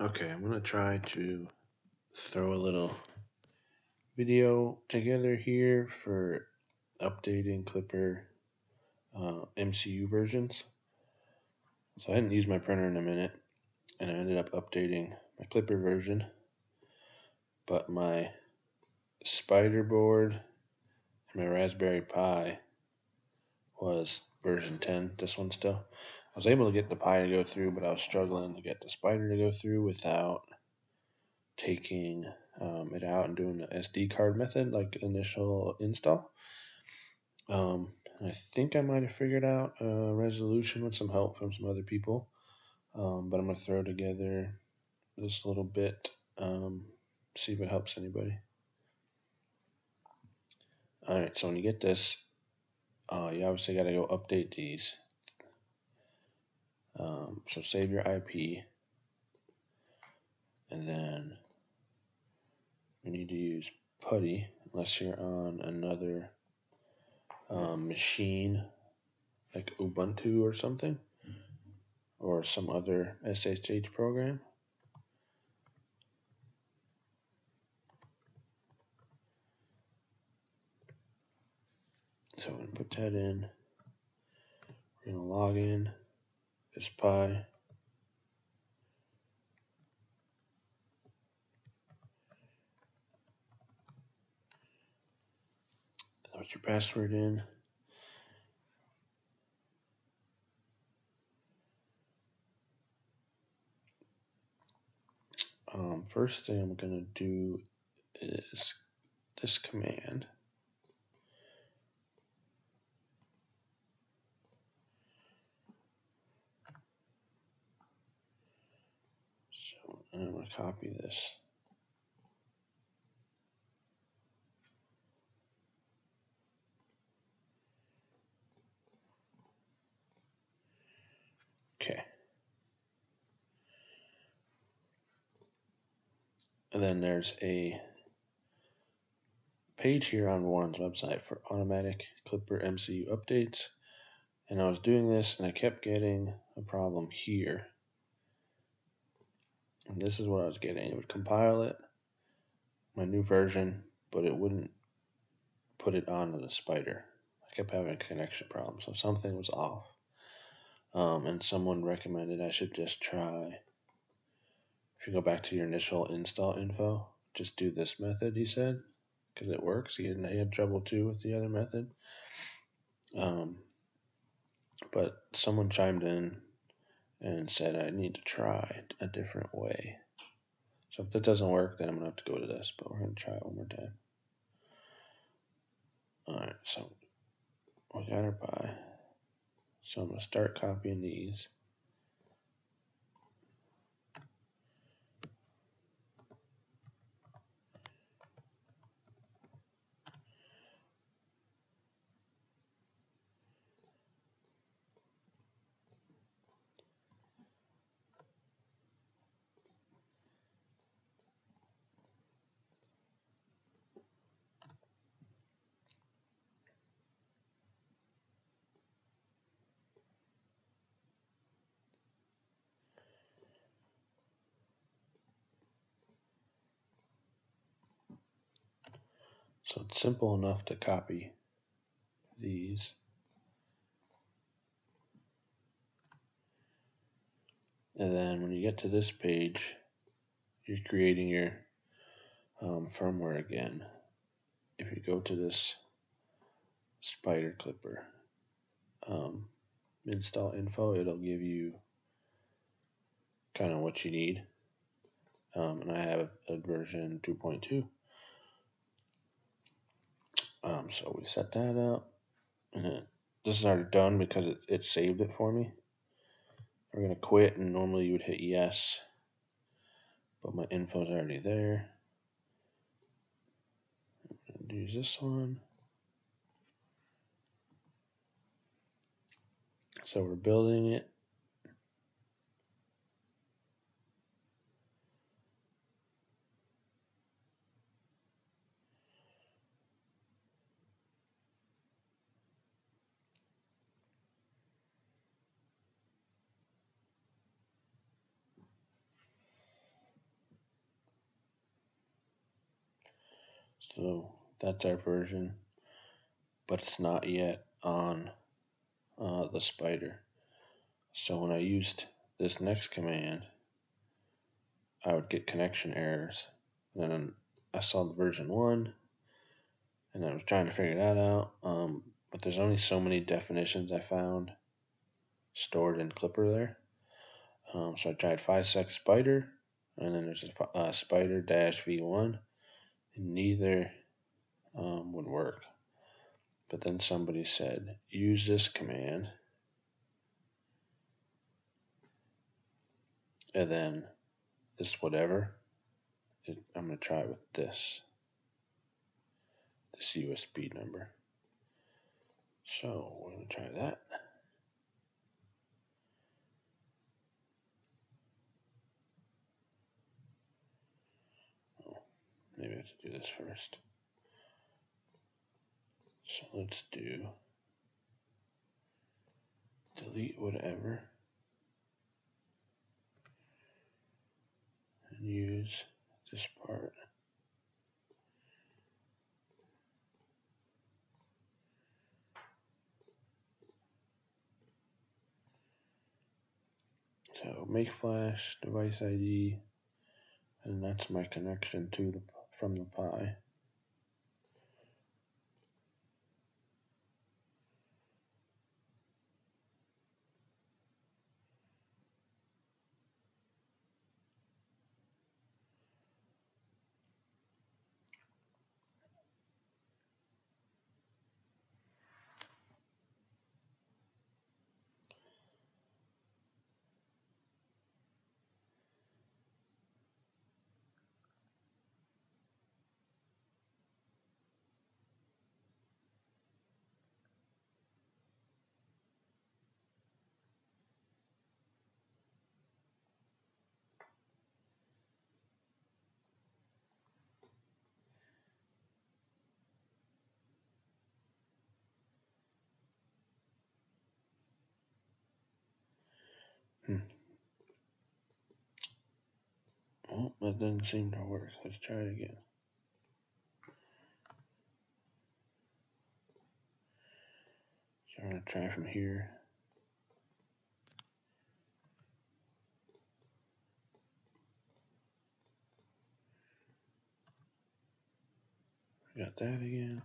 Okay, I'm gonna try to throw a little video together here for updating Klipper uh, MCU versions. So I hadn't used my printer in a minute, and I ended up updating my Klipper version, but my Spider board and my Raspberry Pi was version 10. This one still. I was able to get the Pi to go through, but I was struggling to get the Spider to go through without taking um, it out and doing the SD card method, like initial install. Um, I think I might have figured out a resolution with some help from some other people, um, but I'm going to throw together this little bit, um, see if it helps anybody. All right, so when you get this, uh, you obviously got to go update these. So save your IP, and then you need to use PuTTY unless you're on another um, machine like Ubuntu or something, or some other SSH program. So I'm going to put that in. We're going to log in this Pi. Put your password in. Um, first thing I'm going to do is this command. So I'm going to copy this. Okay. And then there's a page here on Voron's website for automatic Klipper MCU updates. And I was doing this and I kept getting a problem here. And this is what I was getting. It would compile it, my new version, but it wouldn't put it onto the spider. I kept having a connection problem, so something was off. Um, and someone recommended I should just try. If you go back to your initial install info, just do this method, he said, because it works. He, had, he had trouble too with the other method. Um, but someone chimed in and said I need to try a different way. So if that doesn't work, then I'm going to have to go to this, but we're going to try it one more time. Alright, so we got our Pi. So I'm going to start copying these. So it's simple enough to copy these. And then when you get to this page, you're creating your um, firmware again. If you go to this spider Klipper um, install info, it'll give you kind of what you need. Um, and I have a version 2.2. Um, so we set that up. And this is already done because it, it saved it for me. We're going to quit, and normally you would hit yes. But my info's already there. Use this one. So we're building it. So that's our version, but it's not yet on uh, the spider. So when I used this next command, I would get connection errors. And then I saw the version 1, and I was trying to figure that out. Um, but there's only so many definitions I found stored in Klipper there. Um, so I tried Fysetc Spider, and then there's a uh, Spider dash V1, and neither um, would work. But then somebody said, use this command, and then this whatever, it, I'm going to try with this, this USB number. So we're going to try that. Maybe I have to do this first. So let's do delete whatever and use this part. So make flash device ID and that's my connection to the from the Pi. Oh, that doesn't seem to work. Let's try it again. So I'm going to try from here. Got that again.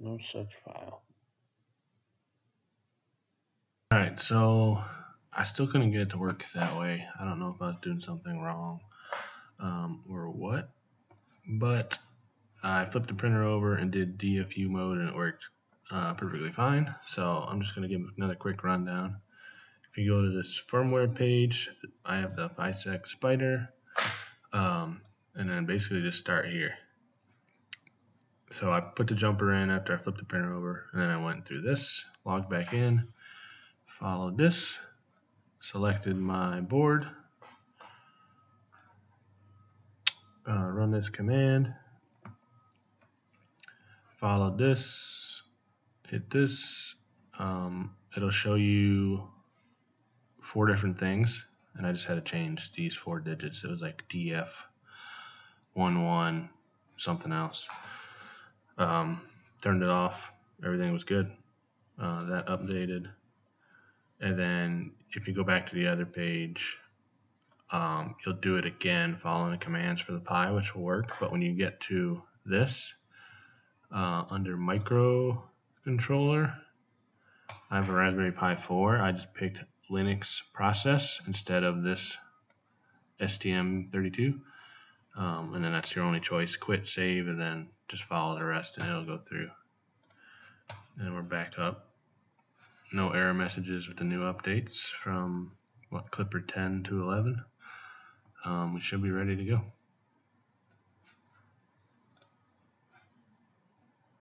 No such file. All right, so I still couldn't get it to work that way. I don't know if I was doing something wrong um, or what, but I flipped the printer over and did DFU mode and it worked uh, perfectly fine. So I'm just going to give another quick rundown. If you go to this firmware page, I have the Fysetc Spider, um, and then basically just start here. So I put the jumper in after I flipped the printer over, and then I went through this, logged back in, followed this, selected my board, uh, run this command, followed this, hit this. Um, it'll show you four different things, and I just had to change these four digits. It was like DF one one something else. Um, turned it off. Everything was good. Uh, that updated. And then if you go back to the other page, um, you'll do it again following the commands for the Pi, which will work. But when you get to this, uh, under microcontroller, I have a Raspberry Pi 4. I just picked Linux process instead of this STM32. Um, and then that's your only choice. Quit, save, and then just follow the rest and it'll go through. And we're back up. No error messages with the new updates from what Klipper 10 to 11. Um, we should be ready to go.